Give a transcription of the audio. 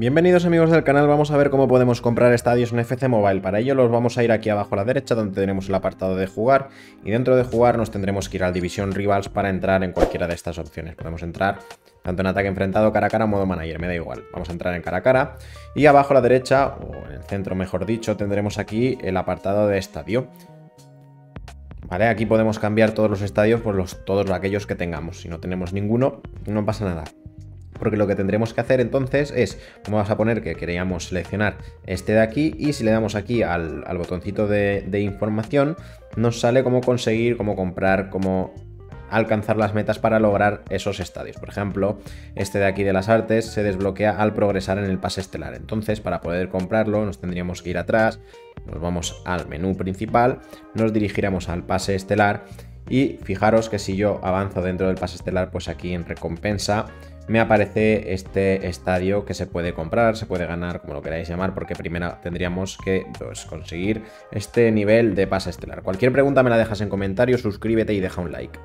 Bienvenidos amigos del canal, vamos a ver cómo podemos comprar estadios en FC Mobile. Para ello los vamos a ir aquí abajo a la derecha donde tenemos el apartado de jugar y dentro de jugar nos tendremos que ir al División Rivals para entrar en cualquiera de estas opciones. Podemos entrar tanto en ataque enfrentado cara a cara modo manager, me da igual. Vamos a entrar en cara a cara y abajo a la derecha, o en el centro mejor dicho, tendremos aquí el apartado de estadio. Vale, aquí podemos cambiar todos los estadios por los, todos aquellos que tengamos. Si no tenemos ninguno, no pasa nada porque lo que tendremos que hacer entonces es, vamos a poner que queríamos seleccionar este de aquí y si le damos aquí al, botoncito de, de, información, nos sale cómo conseguir, cómo comprar, cómo alcanzar las metas para lograr esos estadios. Por ejemplo, este de aquí de las artes se desbloquea al progresar en el pase estelar. Entonces, para poder comprarlo, nos tendríamos que ir atrás, nos vamos al menú principal, nos dirigiremos al pase estelar y fijaros que si yo avanzo dentro del pase estelar, pues aquí en recompensa me aparece este estadio que se puede comprar, se puede ganar, como lo queráis llamar, porque primero tendríamos que pues, conseguir este nivel de pase estelar. Cualquier pregunta me la dejas en comentarios, suscríbete y deja un like.